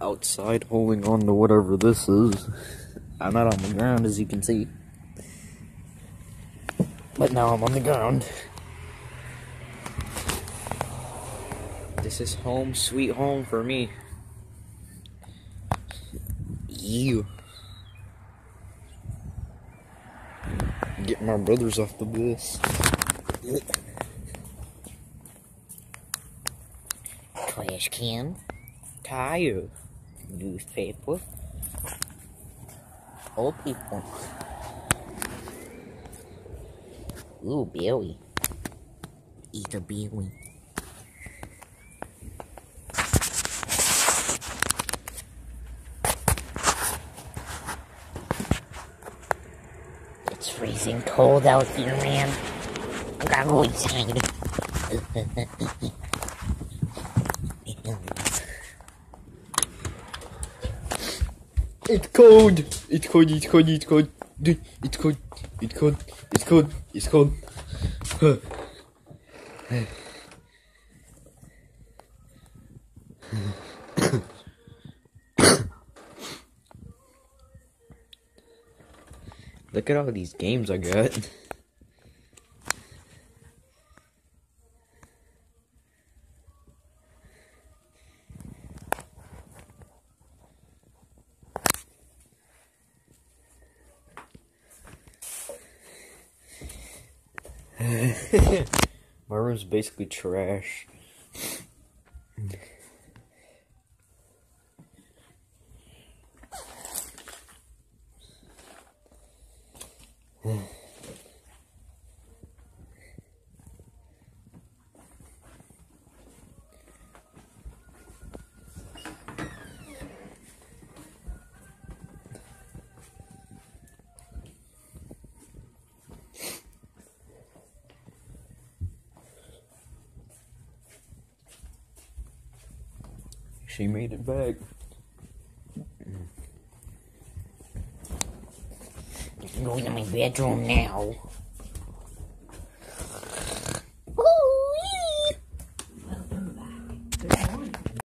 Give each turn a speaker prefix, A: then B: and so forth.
A: outside holding on to whatever this is. I'm not on the ground as you can see. But now I'm on the ground. This is home sweet home for me. You. Get my brothers off the bus.
B: Trash can,
A: Tire.
B: Newspaper, old people. Ooh, berry. Eat a berry. It's freezing cold out here, man. I gotta go inside.
A: It's cold. It's cold. It's cold. It's cold. It's cold. It's cold. It's cold. It's cold. Look at all these games I got. My room's basically trash. Hmm. She made it back.
B: I'm going to my bedroom now.